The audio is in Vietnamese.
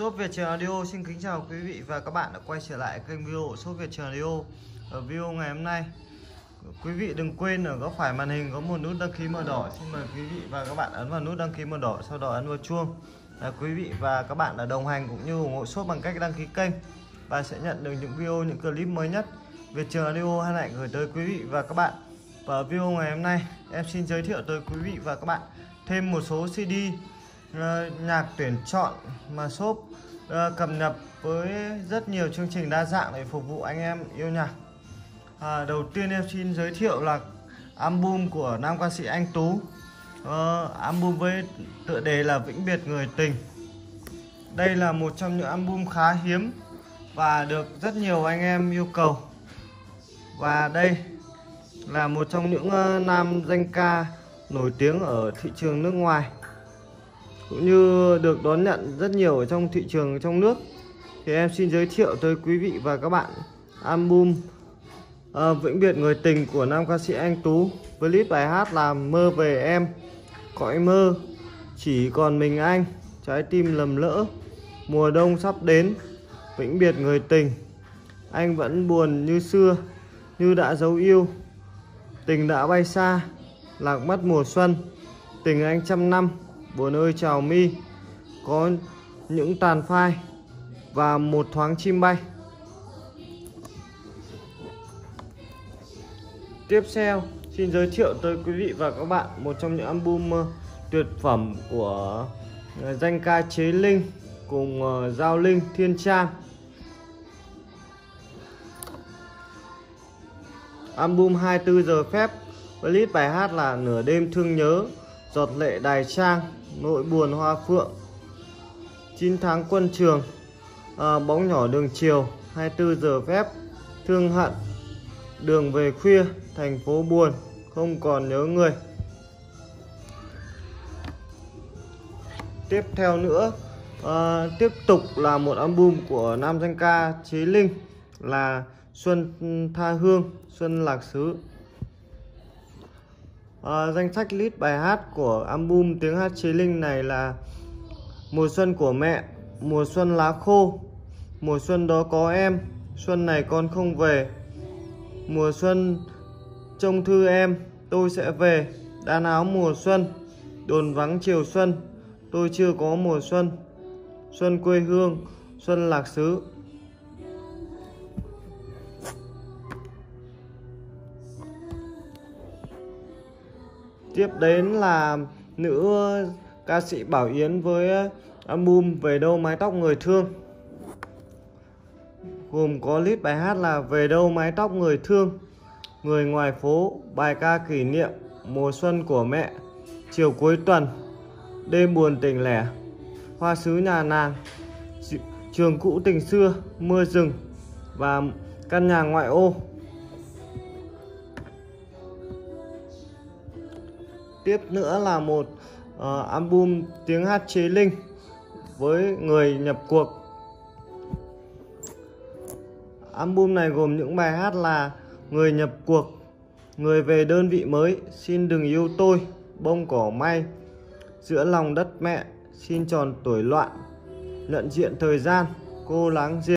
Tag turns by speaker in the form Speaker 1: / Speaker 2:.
Speaker 1: Shop Việt Trường Radio xin kính chào quý vị và các bạn đã quay trở lại kênh video của Shop Việt Trường Radio Ở video ngày hôm nay Quý vị đừng quên ở góc phải màn hình có một nút đăng ký màu đỏ. Xin mời quý vị và các bạn ấn vào nút đăng ký màu đỏ Sau đó ấn vào chuông. Là Quý vị và các bạn đã đồng hành cũng như ủng hộ shop bằng cách đăng ký kênh. Và sẽ nhận được những video, những clip mới nhất Việt Trường Radio hân hạnh gửi tới quý vị và các bạn. Và ở video ngày hôm nay em xin giới thiệu tới quý vị và các bạn thêm một số CD Ờ, nhạc tuyển chọn mà shop ờ, cập nhật với rất nhiều chương trình đa dạng để phục vụ anh em yêu nhạc. À, đầu tiên em xin giới thiệu là album của nam ca sĩ anh tú. À, album với tựa đề là vĩnh biệt người tình. Đây là một trong những album khá hiếm và được rất nhiều anh em yêu cầu. Và đây là một trong những uh, nam danh ca nổi tiếng ở thị trường nước ngoài cũng như được đón nhận rất nhiều ở trong thị trường trong nước. Thì em xin giới thiệu tới quý vị và các bạn album à, Vĩnh biệt người tình của nam ca sĩ Anh Tú. Với clip bài hát là Mơ về em Cõi mơ Chỉ còn mình anh Trái tim lầm lỡ Mùa đông sắp đến Vĩnh biệt người tình. Anh vẫn buồn như xưa Như đã dấu yêu. Tình đã bay xa Lạc mất mùa xuân. Tình anh trăm năm buồn ơi, chào mi. Có những tàn phai và một thoáng chim bay. Tiếp theo, xin giới thiệu tới quý vị và các bạn một trong những album ờ, tuyệt phẩm của ờ, danh ca chế linh cùng ờ, giao linh, thiên trang. Album 24 giờ phép Clip bài hát là nửa đêm thương nhớ, giọt lệ đài trang nội buồn hoa phượng. 9 tháng quân trường à, bóng nhỏ đường chiều 24 giờ phép thương hận. Đường về khuya thành phố buồn không còn nhớ người. Tiếp theo nữa à, tiếp tục là một album của nam danh ca trí Linh là Xuân Tha Hương Xuân Lạc Xứ à, danh sách list bài hát của album tiếng hát chế linh này là mùa xuân của mẹ mùa xuân lá khô mùa xuân đó có em xuân này con không về mùa xuân trông thư em tôi sẽ về đan áo mùa xuân đồn vắng chiều xuân tôi chưa có mùa xuân xuân quê hương xuân lạc xứ. Tiếp đến là nữ ca sĩ Bảo Yến với album Về đâu mái tóc người thương. Gồm có list bài hát là Về đâu mái tóc người thương, Người ngoài phố, bài ca kỷ niệm mùa xuân của mẹ, chiều cuối tuần, đêm buồn tình lẻ, hoa sứ nhà nàng trường cũ tình xưa, mưa rừng và căn nhà ngoại ô. Tiếp nữa là một uh, album tiếng hát chế linh với người nhập cuộc. Album này gồm những bài hát là người nhập cuộc người về đơn vị mới xin đừng yêu tôi bông cỏ may giữa lòng đất mẹ xin tròn tuổi loạn nhận diện thời gian cô láng giềng.